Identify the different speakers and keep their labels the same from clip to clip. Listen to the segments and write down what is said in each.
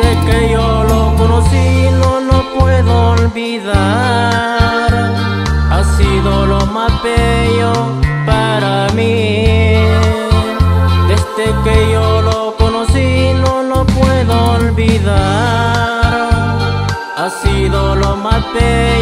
Speaker 1: que yo lo conocí no lo puedo olvidar. Ha sido lo más bello para mí. Desde que yo lo conocí no lo puedo olvidar. Ha sido lo más bello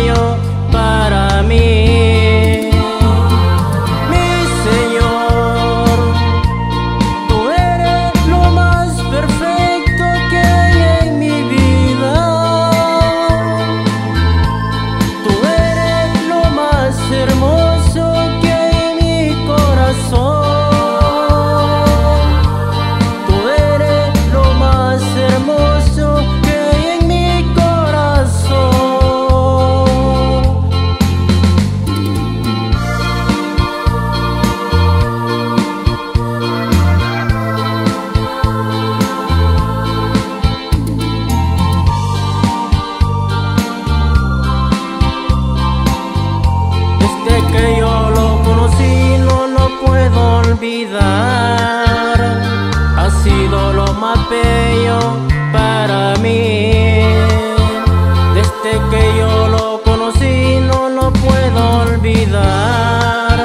Speaker 1: Ha sido lo más bello para mí. Desde que yo lo conocí no lo puedo olvidar.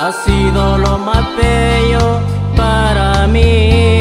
Speaker 1: Ha sido lo más bello para mí.